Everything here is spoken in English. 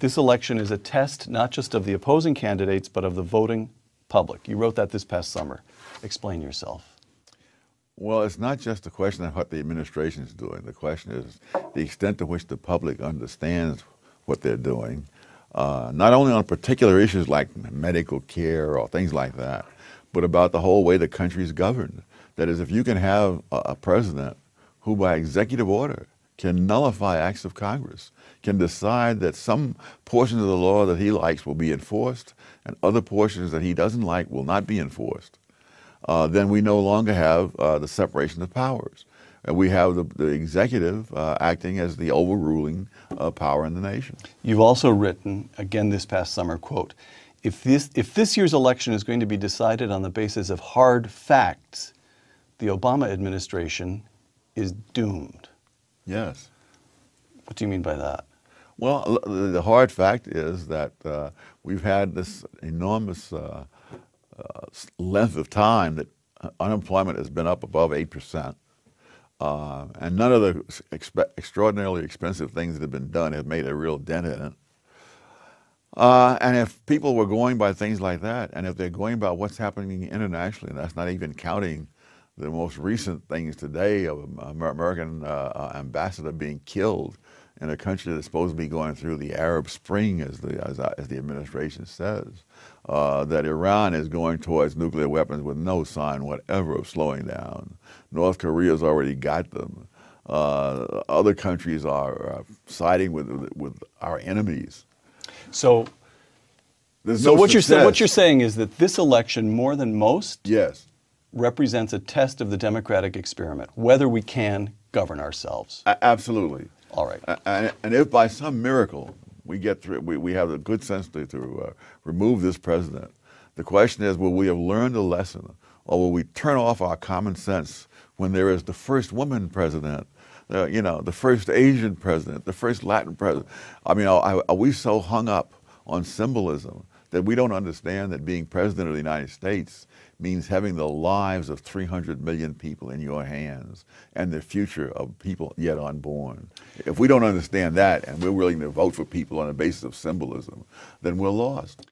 This election is a test not just of the opposing candidates, but of the voting public. You wrote that this past summer. Explain yourself. Well, it's not just a question of what the administration is doing. The question is the extent to which the public understands what they're doing, uh, not only on particular issues like medical care or things like that, but about the whole way the country is governed. That is, if you can have a, a president who, by executive order, can nullify acts of Congress, can decide that some portions of the law that he likes will be enforced and other portions that he doesn't like will not be enforced, uh, then we no longer have uh, the separation of powers. And we have the, the executive uh, acting as the overruling uh, power in the nation. You've also written, again this past summer, quote, if this, if this year's election is going to be decided on the basis of hard facts, the Obama administration is doomed. Yes. What do you mean by that? Well, the hard fact is that uh, we've had this enormous uh, uh, length of time that unemployment has been up above 8%. Uh, and none of the extraordinarily expensive things that have been done have made a real dent in it. Uh, and if people were going by things like that, and if they're going by what's happening internationally, and that's not even counting the most recent things today of an American uh, uh, ambassador being killed in a country that's supposed to be going through the Arab Spring, as the, as, uh, as the administration says, uh, that Iran is going towards nuclear weapons with no sign whatever of slowing down. North Korea's already got them. Uh, other countries are uh, siding with, with our enemies. So, There's so no what, you're what you're saying is that this election, more than most, yes represents a test of the democratic experiment, whether we can govern ourselves. Absolutely. All right. And, and, if by some miracle we get through, we, we have the good sense to, to uh, remove this president, the question is, will we have learned a lesson, or will we turn off our common sense when there is the first woman president, uh, you know, the first Asian president, the first Latin president? I mean, are, are we so hung up on symbolism that we don't understand that being president of the United States means having the lives of 300 million people in your hands and the future of people yet unborn. If we don't understand that and we're willing to vote for people on the basis of symbolism, then we're lost.